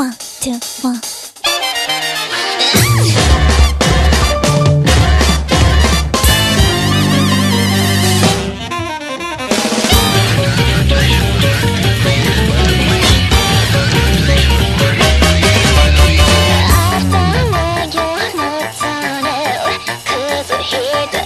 ワン、ツー、ワン。Hit the-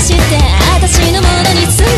して私のものにする。